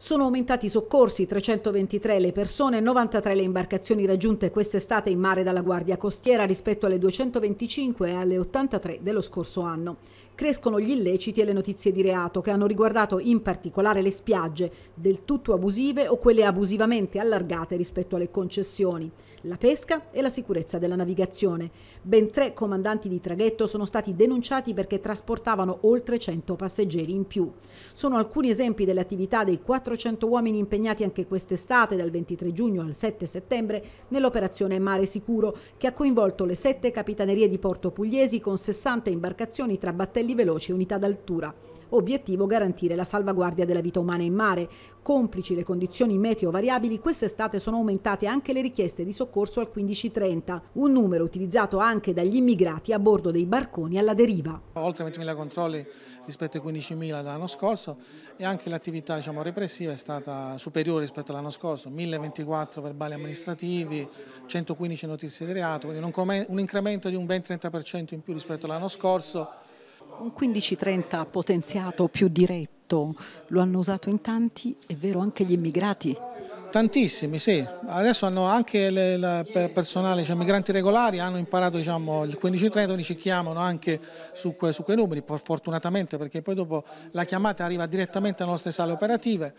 Sono aumentati i soccorsi, 323 le persone, 93 le imbarcazioni raggiunte quest'estate in mare dalla Guardia Costiera rispetto alle 225 e alle 83 dello scorso anno. Crescono gli illeciti e le notizie di reato che hanno riguardato in particolare le spiagge, del tutto abusive o quelle abusivamente allargate rispetto alle concessioni, la pesca e la sicurezza della navigazione. Ben tre comandanti di traghetto sono stati denunciati perché trasportavano oltre 100 passeggeri in più. Sono alcuni esempi delle attività dei 400 uomini impegnati anche quest'estate, dal 23 giugno al 7 settembre, nell'operazione Mare Sicuro, che ha coinvolto le sette capitanerie di Porto Pugliesi con 60 imbarcazioni tra battelli veloci e unità d'altura. Obiettivo garantire la salvaguardia della vita umana in mare. Complici le condizioni meteo variabili, quest'estate sono aumentate anche le richieste di soccorso al 1530, un numero utilizzato anche dagli immigrati a bordo dei barconi alla deriva. Oltre 20.000 controlli rispetto ai 15.000 dell'anno scorso e anche l'attività diciamo, repressiva è stata superiore rispetto all'anno scorso, 1.024 verbali amministrativi, 115 notizie di reato, quindi un incremento di un 20-30% in più rispetto all'anno scorso. Un 15-30 potenziato, più diretto, lo hanno usato in tanti, è vero anche gli immigrati? Tantissimi, sì. Adesso hanno anche il personale, cioè migranti regolari, hanno imparato diciamo, il 15-30, quindi ci chiamano anche su, su, quei numeri, fortunatamente perché poi dopo la chiamata arriva direttamente alle nostre sale operative